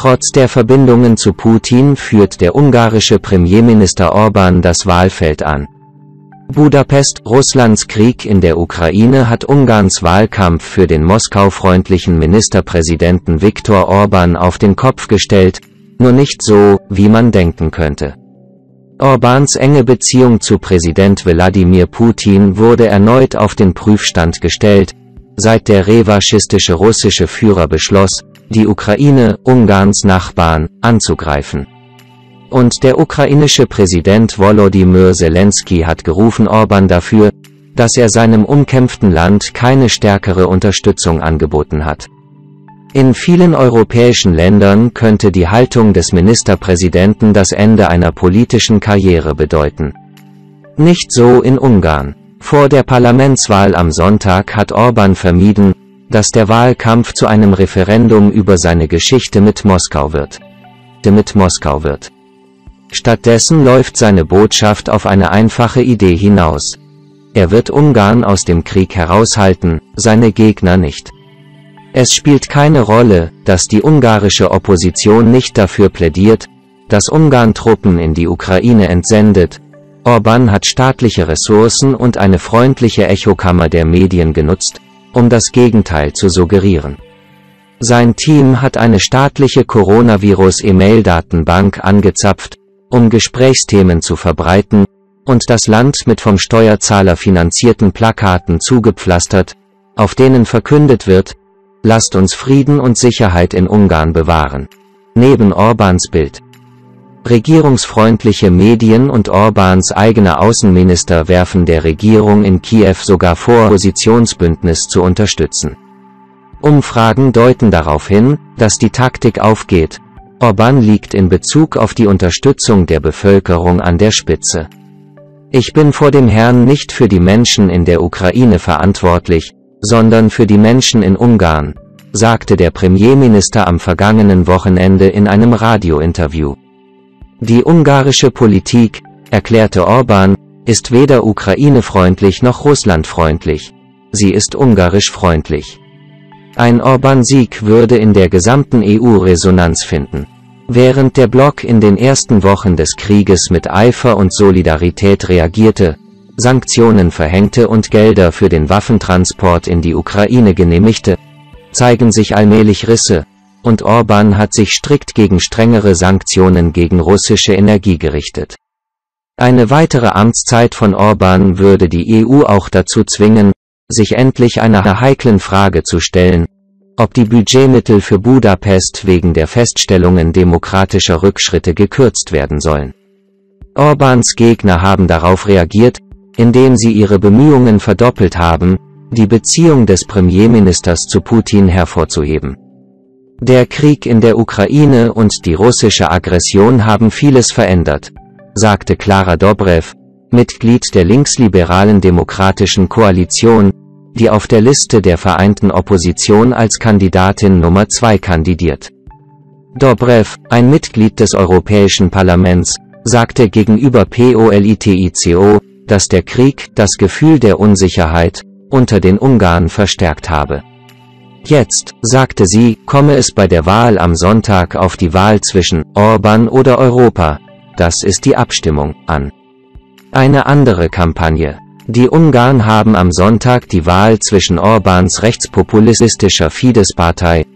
Trotz der Verbindungen zu Putin führt der ungarische Premierminister Orban das Wahlfeld an. Budapest, Russlands Krieg in der Ukraine hat Ungarns Wahlkampf für den Moskau-freundlichen Ministerpräsidenten Viktor Orban auf den Kopf gestellt, nur nicht so, wie man denken könnte. Orbans enge Beziehung zu Präsident Wladimir Putin wurde erneut auf den Prüfstand gestellt, seit der revaschistische russische Führer beschloss, die Ukraine, Ungarns Nachbarn, anzugreifen. Und der ukrainische Präsident Volodymyr Zelensky hat gerufen Orban dafür, dass er seinem umkämpften Land keine stärkere Unterstützung angeboten hat. In vielen europäischen Ländern könnte die Haltung des Ministerpräsidenten das Ende einer politischen Karriere bedeuten. Nicht so in Ungarn. Vor der Parlamentswahl am Sonntag hat Orban vermieden, dass der Wahlkampf zu einem Referendum über seine Geschichte mit Moskau wird. Mit Moskau wird. Stattdessen läuft seine Botschaft auf eine einfache Idee hinaus. Er wird Ungarn aus dem Krieg heraushalten, seine Gegner nicht. Es spielt keine Rolle, dass die ungarische Opposition nicht dafür plädiert, dass Ungarn Truppen in die Ukraine entsendet. Orban hat staatliche Ressourcen und eine freundliche Echokammer der Medien genutzt, um das Gegenteil zu suggerieren. Sein Team hat eine staatliche Coronavirus-E-Mail-Datenbank angezapft, um Gesprächsthemen zu verbreiten, und das Land mit vom Steuerzahler finanzierten Plakaten zugepflastert, auf denen verkündet wird, Lasst uns Frieden und Sicherheit in Ungarn bewahren. Neben Orbans Bild. Regierungsfreundliche Medien und Orbans eigener Außenminister werfen der Regierung in Kiew sogar vor, Positionsbündnis zu unterstützen. Umfragen deuten darauf hin, dass die Taktik aufgeht. Orban liegt in Bezug auf die Unterstützung der Bevölkerung an der Spitze. Ich bin vor dem Herrn nicht für die Menschen in der Ukraine verantwortlich, sondern für die Menschen in Ungarn, sagte der Premierminister am vergangenen Wochenende in einem Radiointerview. Die ungarische Politik, erklärte Orban, ist weder ukrainefreundlich noch russlandfreundlich. Sie ist ungarisch freundlich. Ein Orban-Sieg würde in der gesamten EU Resonanz finden. Während der Block in den ersten Wochen des Krieges mit Eifer und Solidarität reagierte, Sanktionen verhängte und Gelder für den Waffentransport in die Ukraine genehmigte, zeigen sich allmählich Risse, und Orban hat sich strikt gegen strengere Sanktionen gegen russische Energie gerichtet. Eine weitere Amtszeit von Orban würde die EU auch dazu zwingen, sich endlich einer heiklen Frage zu stellen, ob die Budgetmittel für Budapest wegen der Feststellungen demokratischer Rückschritte gekürzt werden sollen. Orbans Gegner haben darauf reagiert, indem sie ihre Bemühungen verdoppelt haben, die Beziehung des Premierministers zu Putin hervorzuheben. Der Krieg in der Ukraine und die russische Aggression haben vieles verändert, sagte Klara Dobrev, Mitglied der linksliberalen Demokratischen Koalition, die auf der Liste der vereinten Opposition als Kandidatin Nummer 2 kandidiert. Dobrev, ein Mitglied des Europäischen Parlaments, sagte gegenüber POLITICO, dass der Krieg das Gefühl der Unsicherheit unter den Ungarn verstärkt habe. Jetzt, sagte sie, komme es bei der Wahl am Sonntag auf die Wahl zwischen Orban oder Europa, das ist die Abstimmung, an. Eine andere Kampagne. Die Ungarn haben am Sonntag die Wahl zwischen Orbans rechtspopulistischer Fidesz-Partei,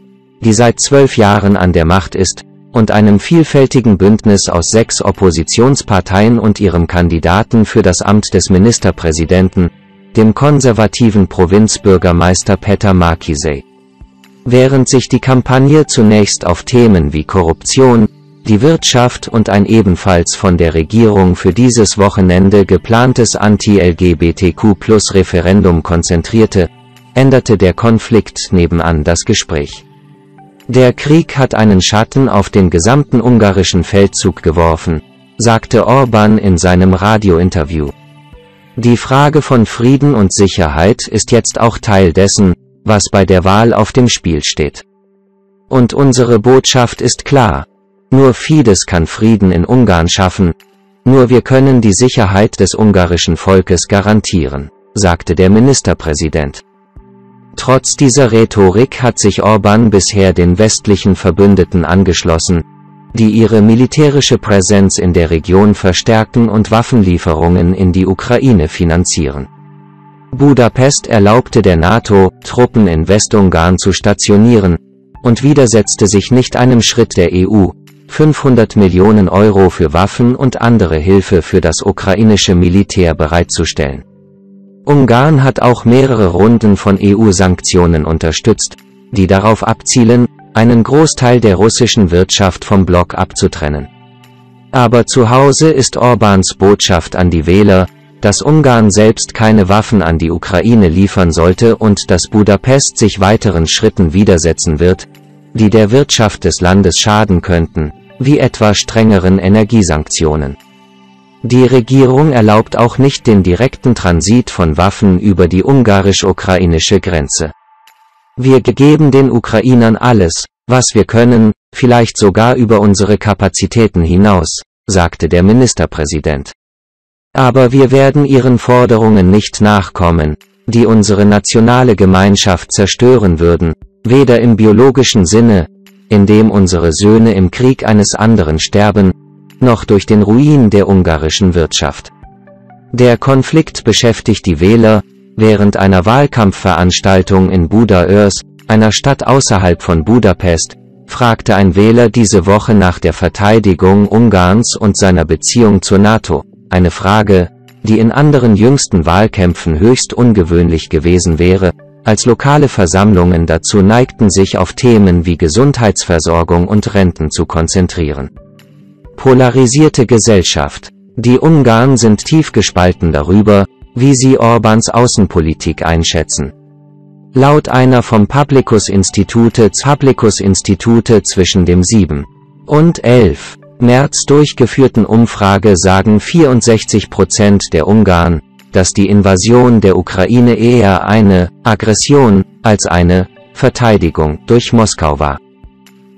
die seit zwölf Jahren an der Macht ist, und einem vielfältigen Bündnis aus sechs Oppositionsparteien und ihrem Kandidaten für das Amt des Ministerpräsidenten, dem konservativen Provinzbürgermeister Peter Markisey. Während sich die Kampagne zunächst auf Themen wie Korruption, die Wirtschaft und ein ebenfalls von der Regierung für dieses Wochenende geplantes Anti-LGBTQ-Plus-Referendum konzentrierte, änderte der Konflikt nebenan das Gespräch. Der Krieg hat einen Schatten auf den gesamten ungarischen Feldzug geworfen, sagte Orban in seinem Radiointerview. Die Frage von Frieden und Sicherheit ist jetzt auch Teil dessen, was bei der Wahl auf dem Spiel steht. Und unsere Botschaft ist klar. Nur Fidesz kann Frieden in Ungarn schaffen, nur wir können die Sicherheit des ungarischen Volkes garantieren, sagte der Ministerpräsident. Trotz dieser Rhetorik hat sich Orban bisher den westlichen Verbündeten angeschlossen, die ihre militärische Präsenz in der Region verstärken und Waffenlieferungen in die Ukraine finanzieren. Budapest erlaubte der NATO, Truppen in Westungarn zu stationieren, und widersetzte sich nicht einem Schritt der EU, 500 Millionen Euro für Waffen und andere Hilfe für das ukrainische Militär bereitzustellen. Ungarn hat auch mehrere Runden von EU-Sanktionen unterstützt, die darauf abzielen, einen Großteil der russischen Wirtschaft vom Block abzutrennen. Aber zu Hause ist Orbans Botschaft an die Wähler, dass Ungarn selbst keine Waffen an die Ukraine liefern sollte und dass Budapest sich weiteren Schritten widersetzen wird, die der Wirtschaft des Landes schaden könnten, wie etwa strengeren Energiesanktionen. Die Regierung erlaubt auch nicht den direkten Transit von Waffen über die ungarisch-ukrainische Grenze. Wir geben den Ukrainern alles, was wir können, vielleicht sogar über unsere Kapazitäten hinaus, sagte der Ministerpräsident. Aber wir werden ihren Forderungen nicht nachkommen, die unsere nationale Gemeinschaft zerstören würden, weder im biologischen Sinne, indem unsere Söhne im Krieg eines anderen sterben, noch durch den Ruin der ungarischen Wirtschaft. Der Konflikt beschäftigt die Wähler, während einer Wahlkampfveranstaltung in Budaörs, einer Stadt außerhalb von Budapest, fragte ein Wähler diese Woche nach der Verteidigung Ungarns und seiner Beziehung zur NATO, eine Frage, die in anderen jüngsten Wahlkämpfen höchst ungewöhnlich gewesen wäre, als lokale Versammlungen dazu neigten sich auf Themen wie Gesundheitsversorgung und Renten zu konzentrieren. Polarisierte Gesellschaft. Die Ungarn sind tief gespalten darüber, wie sie Orbans Außenpolitik einschätzen. Laut einer vom Publicus Institute Publicus Institute zwischen dem 7 und 11 März durchgeführten Umfrage sagen 64 Prozent der Ungarn, dass die Invasion der Ukraine eher eine Aggression als eine Verteidigung durch Moskau war.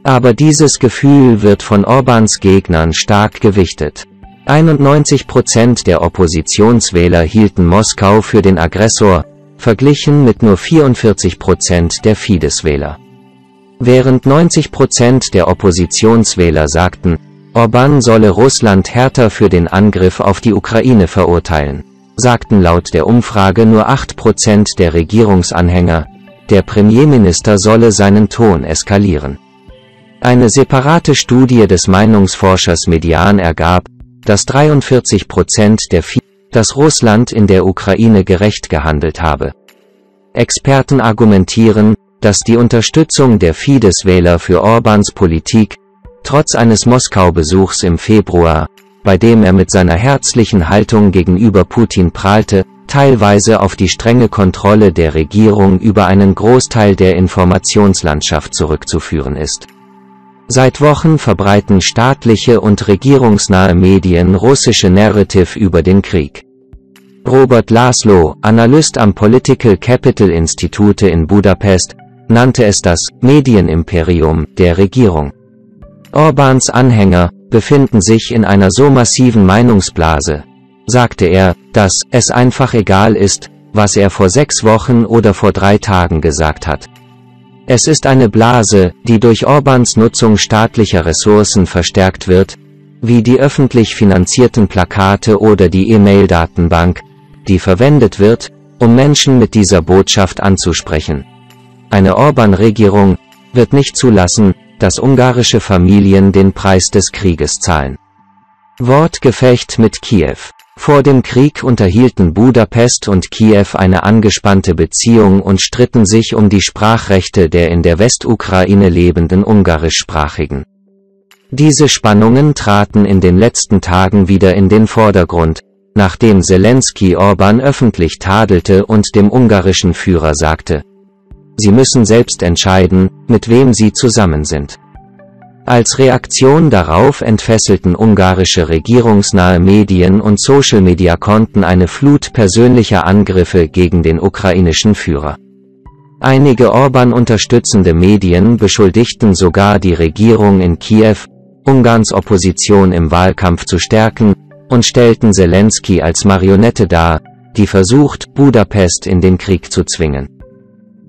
Aber dieses Gefühl wird von Orbans Gegnern stark gewichtet. 91 Prozent der Oppositionswähler hielten Moskau für den Aggressor, verglichen mit nur 44 Prozent der Fidesz-Wähler. Während 90 Prozent der Oppositionswähler sagten, Orban solle Russland härter für den Angriff auf die Ukraine verurteilen sagten laut der Umfrage nur 8% der Regierungsanhänger, der Premierminister solle seinen Ton eskalieren. Eine separate Studie des Meinungsforschers Median ergab, dass 43% der Fi dass Russland in der Ukraine gerecht gehandelt habe. Experten argumentieren, dass die Unterstützung der Fidesz-Wähler für Orbans Politik, trotz eines Moskau-Besuchs im Februar, bei dem er mit seiner herzlichen Haltung gegenüber Putin prahlte, teilweise auf die strenge Kontrolle der Regierung über einen Großteil der Informationslandschaft zurückzuführen ist. Seit Wochen verbreiten staatliche und regierungsnahe Medien russische Narrative über den Krieg. Robert Laszlo, Analyst am Political Capital Institute in Budapest, nannte es das Medienimperium der Regierung. Orbans Anhänger, befinden sich in einer so massiven Meinungsblase, sagte er, dass es einfach egal ist, was er vor sechs Wochen oder vor drei Tagen gesagt hat. Es ist eine Blase, die durch Orbans Nutzung staatlicher Ressourcen verstärkt wird, wie die öffentlich finanzierten Plakate oder die E-Mail-Datenbank, die verwendet wird, um Menschen mit dieser Botschaft anzusprechen. Eine Orban-Regierung wird nicht zulassen, dass ungarische Familien den Preis des Krieges zahlen. Wortgefecht mit Kiew. Vor dem Krieg unterhielten Budapest und Kiew eine angespannte Beziehung und stritten sich um die Sprachrechte der in der Westukraine lebenden Ungarischsprachigen. Diese Spannungen traten in den letzten Tagen wieder in den Vordergrund, nachdem Zelensky Orban öffentlich tadelte und dem ungarischen Führer sagte, Sie müssen selbst entscheiden, mit wem Sie zusammen sind. Als Reaktion darauf entfesselten ungarische regierungsnahe Medien und Social-Media-Konten eine Flut persönlicher Angriffe gegen den ukrainischen Führer. Einige Orban unterstützende Medien beschuldigten sogar die Regierung in Kiew, Ungarns Opposition im Wahlkampf zu stärken, und stellten Zelensky als Marionette dar, die versucht, Budapest in den Krieg zu zwingen.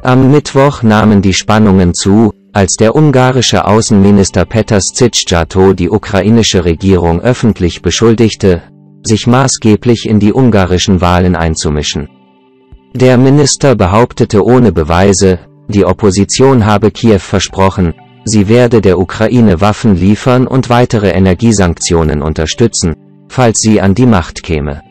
Am Mittwoch nahmen die Spannungen zu, als der ungarische Außenminister Petr Szijjártó die ukrainische Regierung öffentlich beschuldigte, sich maßgeblich in die ungarischen Wahlen einzumischen. Der Minister behauptete ohne Beweise, die Opposition habe Kiew versprochen, sie werde der Ukraine Waffen liefern und weitere Energiesanktionen unterstützen, falls sie an die Macht käme.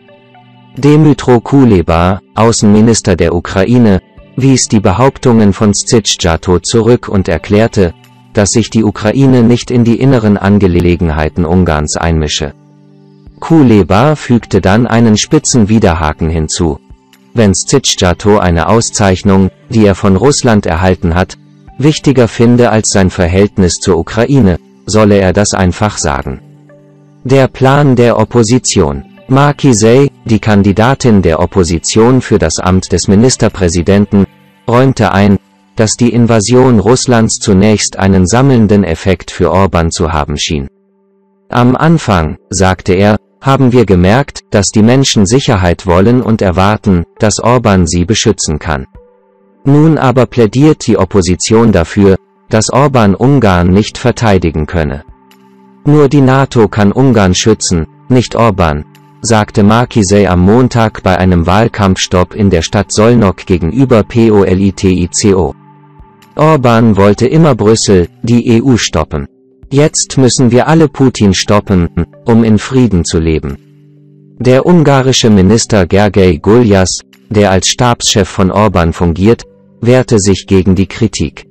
Dmytro Kuleba, Außenminister der Ukraine, wies die Behauptungen von Szijjártó zurück und erklärte, dass sich die Ukraine nicht in die inneren Angelegenheiten Ungarns einmische. Kuleba fügte dann einen spitzen Widerhaken hinzu. Wenn Szijjártó eine Auszeichnung, die er von Russland erhalten hat, wichtiger finde als sein Verhältnis zur Ukraine, solle er das einfach sagen. Der Plan der Opposition Markizei, die Kandidatin der Opposition für das Amt des Ministerpräsidenten, räumte ein, dass die Invasion Russlands zunächst einen sammelnden Effekt für Orban zu haben schien. Am Anfang, sagte er, haben wir gemerkt, dass die Menschen Sicherheit wollen und erwarten, dass Orban sie beschützen kann. Nun aber plädiert die Opposition dafür, dass Orban Ungarn nicht verteidigen könne. Nur die NATO kann Ungarn schützen, nicht Orban, sagte Markizei am Montag bei einem Wahlkampfstopp in der Stadt Solnok gegenüber POLITICO. Orban wollte immer Brüssel, die EU stoppen. Jetzt müssen wir alle Putin stoppen, um in Frieden zu leben. Der ungarische Minister Gergely Guljas, der als Stabschef von Orban fungiert, wehrte sich gegen die Kritik.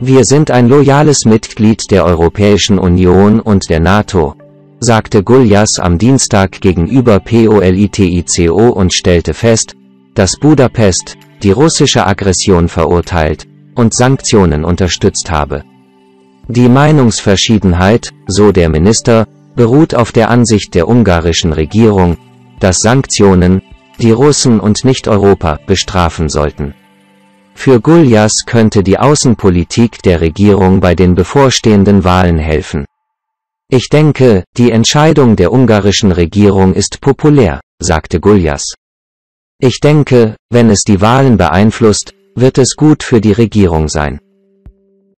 Wir sind ein loyales Mitglied der Europäischen Union und der NATO, sagte Guljas am Dienstag gegenüber POLITICO und stellte fest, dass Budapest die russische Aggression verurteilt und Sanktionen unterstützt habe. Die Meinungsverschiedenheit, so der Minister, beruht auf der Ansicht der ungarischen Regierung, dass Sanktionen, die Russen und nicht Europa bestrafen sollten. Für Guljas könnte die Außenpolitik der Regierung bei den bevorstehenden Wahlen helfen. Ich denke, die Entscheidung der ungarischen Regierung ist populär, sagte Guljas. Ich denke, wenn es die Wahlen beeinflusst, wird es gut für die Regierung sein.